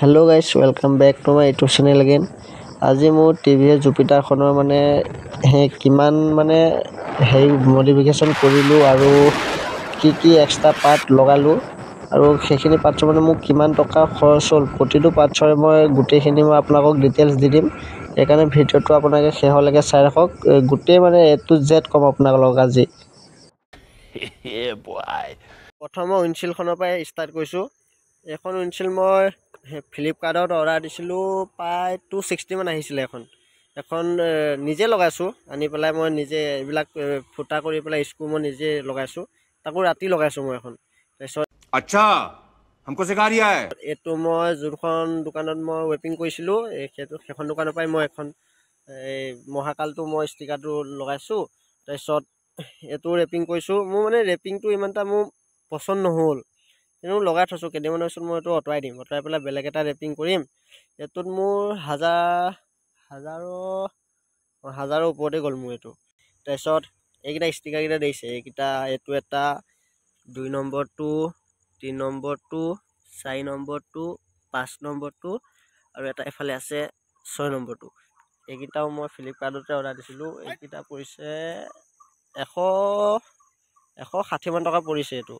Hello' guys welcome back to my YouTube channel again আজি মোৰ T V জুপিটাৰখনৰ মানে সেই কিমান মানে হেৰি মডিফিকেশ্যন কৰিলোঁ আৰু কি কি এক্সট্ৰা পাৰ্ট লগালোঁ আৰু সেইখিনি পাৰ্টছৰ মানে মোক কিমান টকা খৰচ হ'ল প্ৰতিটো পাৰ্টছৰে মই গোটেইখিনি মই আপোনালোকক ডিটেইলছ দি দিম। সেইকাৰণে ভিডিঅ'টো আপোনালোকে শেষলৈকে চাই ৰাখক। গোটেই মানে এ টু জেড ক'ম আপোনালোকক আজি। প্ৰথম মই উইণ্ডশ্বিল্ডখনৰ পৰাই ষ্টাৰ্ট কৰিছোঁ। এইখন উইণ্ডশ্বিল্ড মই ফ্লিপকাৰ্টত অৰ্ডাৰ দিছিলোঁ প্ৰায় টু ছিক্সটিমান আহিছিলে এখন এখন নিজে লগাইছোঁ আনি পেলাই মই নিজে এইবিলাক ফুটা কৰি পেলাই স্ক্ৰু মই নিজে লগাইছোঁ তাকো ৰাতি লগাইছোঁ মই এখন তাৰপিছত अच्छा हमको सिखा रिया है এইটো মই যোনখন দোকানত মই ৱেপিং কৰিছিলোঁ এই সেইটো সেইখন দোকানৰ পৰাই মই এখন এই মহাকালটো মই ষ্টিকাৰটো লগাইছোঁ তাৰপিছত এইটো ৰেপিং কৰিছোঁ মোৰ মানে ৰেপিংটো ইমান এটা মোৰ পচন্দ নহ'ল কিন্তু লগাই থৈছোঁ কেইদিনমানৰ পিছত মই এইটো আঁতৰাই দিম। আঁতৰাই পেলাই বেলেগ এটা ৰেপিং কৰিম। এইটোত মোৰ হাজাৰ হাজাৰৰ হাজাৰৰ ওপৰতে গ'ল মোৰ এইটো। তাৰপিছত এইকেইটা ষ্টিকাৰকেইটা দিছে এইকেইটা এইটো এটা দুই নম্বৰটো তিনি নম্বৰটো চাৰি নম্বৰটো পাঁচ নম্বৰটো আৰু এটা এফালে আছে ছয় নম্বৰটো। এইকেইটাও মই ফ্লিপকাৰ্টতে অৰ্ডাৰ দিছিলোঁ। এইকেইটা পৰিছে এশ এশ ষাঠিমান টকা পৰিছে এইটো।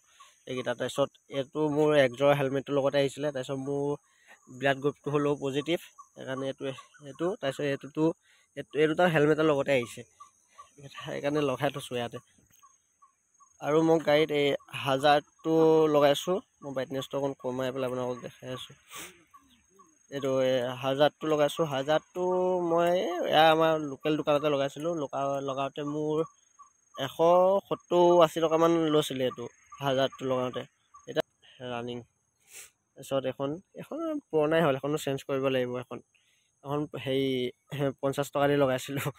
এইকেইটা। তাৰপিছত এইটো মোৰ একযোৰ হেলমেটটোৰ লগতে আহিছিলে। তাৰপিছত মোৰ ব্লাড গ্ৰুপটো হ'লেও পজিটিভ সেইকাৰণে এইটো এইটো তাৰপিছত এইটোতো এইটো এই দুটা হেলমেটৰ লগতে আহিছে। সেইকাৰণে লগাই থৈছোঁ ইয়াতে। আৰু মই গাড়ীত এই হাজাৰটো লগাইছোঁ মই ব্ৰাইটনেছটো অকণ কমাই পেলাই আপোনালোকক দেখাই আছোঁ। এইটো হাজাৰটো লগাইছোঁ হাজাৰটো মই এয়া আমাৰ লোকেল দোকানতে লগাইছিলোঁ। লগা লগাওঁতে মোৰ এশ সত্তৰ আশী টকামান লৈছিলে এইটো। হাজাৰটো লগাওঁতে। এতিয়া ৰানিং তাৰপিছত এখন এখন পুৰণাই হ'ল এখনো চেঞ্জ কৰিব লাগিব এখন। এখন হেৰি পঞ্চাছ টকা দি লগাইছিলোঁ।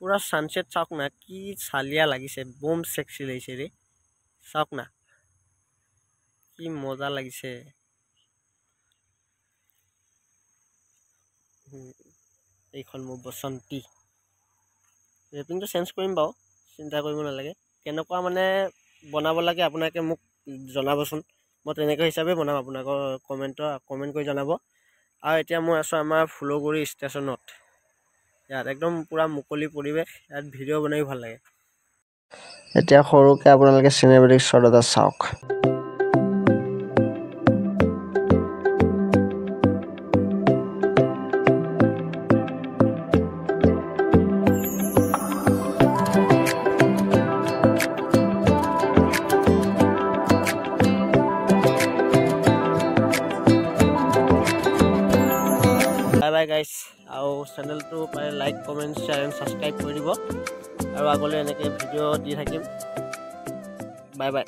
পূৰা ছানছেট চাওক না কি চালিয়া লাগিছে বম চেক্সি লাগিছে ৰে চাওক না কি মজা লাগিছে। এইখন মোৰ বসন্তী। ৰেপিংটো চেঞ্জ কৰিম বাৰু চিন্তা কৰিব নালাগে। কেনেকুৱা মানে বনাব লাগে আপোনালোকে মোক জনাবচোন। মই তেনেকৈ হিচাপে বনাম আপোনালোকৰ কমেণ্টৰ কমেণ্ট কৰি জনাব। আৰু এতিয়া মই আছোঁ আমাৰ ফুলগুৰি ষ্টেচনত। ইয়াত একদম পূৰা মুকলি পৰিৱেশ ইয়াত ভিডিঅ' বনায়ো ভাল লাগে। এতিয়া সৰুকৈ আপোনালোকে চিনেমেটিক শ্বট এটা চাওক। বাই গাইছ আৰু চেনেলটো পাৰে like comment share and subscribe কৰি দিব আৰু আগলৈ এনেকৈ ভিডিঅ' দি থাকিম বাই বাই